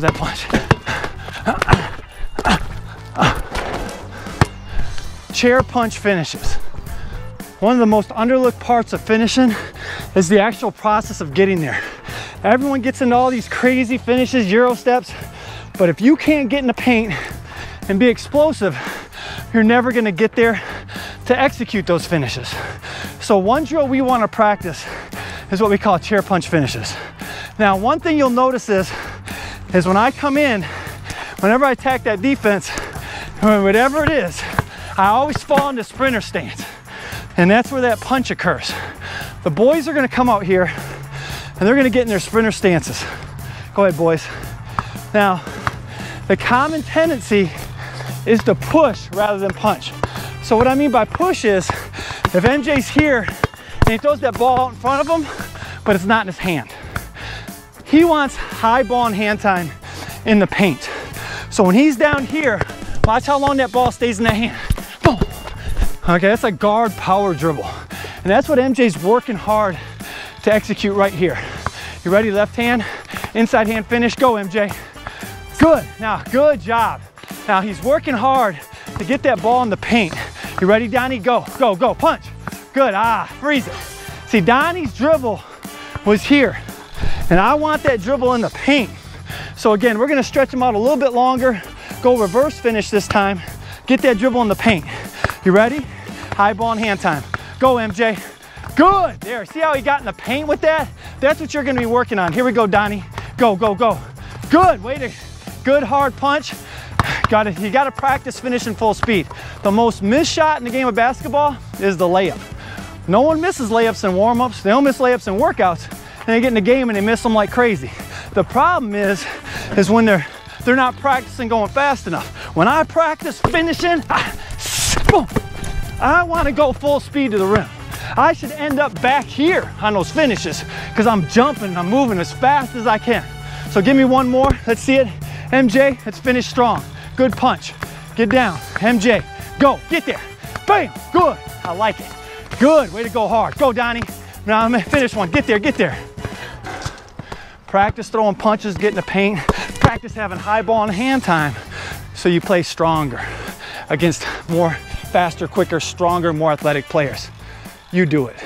goes that punch. Chair punch finishes. One of the most underlooked parts of finishing is the actual process of getting there. Everyone gets into all these crazy finishes, Euro steps, but if you can't get in the paint and be explosive, you're never gonna get there to execute those finishes. So one drill we wanna practice is what we call chair punch finishes. Now, one thing you'll notice is, is when I come in, whenever I attack that defense, whatever it is, I always fall into sprinter stance. And that's where that punch occurs. The boys are gonna come out here and they're gonna get in their sprinter stances. Go ahead, boys. Now, the common tendency is to push rather than punch. So what I mean by push is, if MJ's here and he throws that ball out in front of him, but it's not in his hand. He wants high ball and hand time in the paint. So when he's down here, watch how long that ball stays in that hand. Boom. Okay, that's a guard power dribble. And that's what MJ's working hard to execute right here. You ready, left hand, inside hand finish, go MJ. Good, now good job. Now he's working hard to get that ball in the paint. You ready, Donnie? Go, go, go, punch. Good, ah, freeze it. See, Donnie's dribble was here, and I want that dribble in the paint. So again, we're gonna stretch them out a little bit longer, go reverse finish this time, get that dribble in the paint. You ready? High ball and hand time. Go, MJ. Good, there, see how he got in the paint with that? That's what you're gonna be working on. Here we go, Donnie. Go, go, go. Good, way to, good hard punch. Got to, you gotta practice finishing full speed. The most missed shot in the game of basketball is the layup. No one misses layups in warm-ups. They don't miss layups in workouts. And they get in the game and they miss them like crazy. The problem is, is when they're they're not practicing going fast enough. When I practice finishing, I, I want to go full speed to the rim. I should end up back here on those finishes because I'm jumping, I'm moving as fast as I can. So give me one more. Let's see it. MJ, let's finish strong. Good punch. Get down. MJ, go. Get there. Bam. Good. I like it. Good. Way to go hard. Go, Donnie. Now I'm gonna finish one. Get there. Get there. Practice throwing punches, getting the paint. Practice having high ball and hand time so you play stronger against more faster, quicker, stronger, more athletic players. You do it.